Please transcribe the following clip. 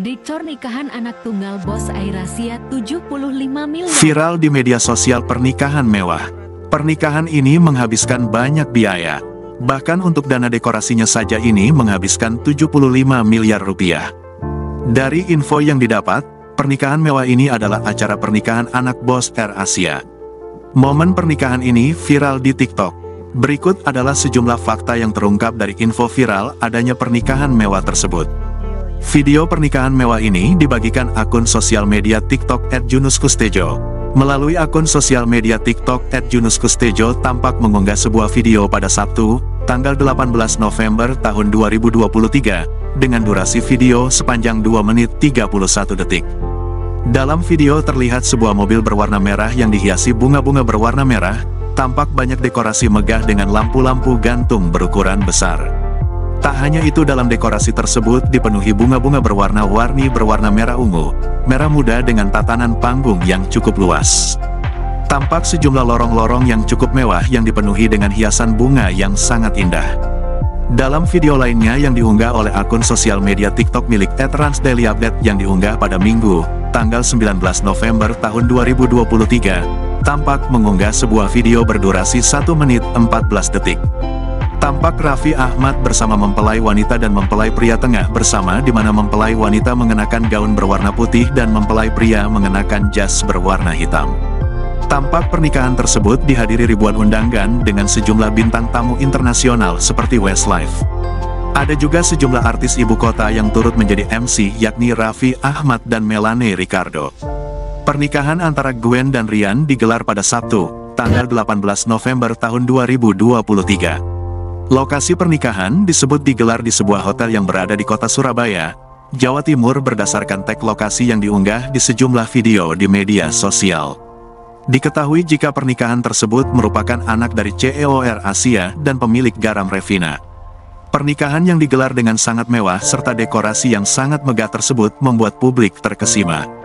Dicor nikahan anak tunggal bos Airasia 75 miliar. Viral di media sosial pernikahan mewah. Pernikahan ini menghabiskan banyak biaya. Bahkan untuk dana dekorasinya saja ini menghabiskan 75 miliar rupiah. Dari info yang didapat, pernikahan mewah ini adalah acara pernikahan anak bos Air Asia. Momen pernikahan ini viral di TikTok. Berikut adalah sejumlah fakta yang terungkap dari info viral adanya pernikahan mewah tersebut. Video pernikahan mewah ini dibagikan akun sosial media TikTok @junuskustejo. Melalui akun sosial media TikTok @junuskustejo tampak mengunggah sebuah video pada Sabtu, tanggal 18 November tahun 2023, dengan durasi video sepanjang 2 menit 31 detik. Dalam video terlihat sebuah mobil berwarna merah yang dihiasi bunga-bunga berwarna merah, tampak banyak dekorasi megah dengan lampu-lampu gantung berukuran besar. Tak hanya itu dalam dekorasi tersebut dipenuhi bunga-bunga berwarna-warni berwarna merah ungu, merah muda dengan tatanan panggung yang cukup luas. Tampak sejumlah lorong-lorong yang cukup mewah yang dipenuhi dengan hiasan bunga yang sangat indah. Dalam video lainnya yang diunggah oleh akun sosial media TikTok milik Etrans Daily Update yang diunggah pada Minggu, tanggal 19 November tahun 2023, tampak mengunggah sebuah video berdurasi 1 menit 14 detik. Tampak Raffi Ahmad bersama mempelai wanita dan mempelai pria tengah bersama di mana mempelai wanita mengenakan gaun berwarna putih dan mempelai pria mengenakan jas berwarna hitam. Tampak pernikahan tersebut dihadiri ribuan undangan dengan sejumlah bintang tamu internasional seperti Westlife. Ada juga sejumlah artis ibu kota yang turut menjadi MC yakni Raffi Ahmad dan Melanie Ricardo. Pernikahan antara Gwen dan Rian digelar pada Sabtu, tanggal 18 November tahun 2023. Lokasi pernikahan disebut digelar di sebuah hotel yang berada di kota Surabaya, Jawa Timur berdasarkan tag lokasi yang diunggah di sejumlah video di media sosial. Diketahui jika pernikahan tersebut merupakan anak dari CEOR Asia dan pemilik garam Revina. Pernikahan yang digelar dengan sangat mewah serta dekorasi yang sangat megah tersebut membuat publik terkesima.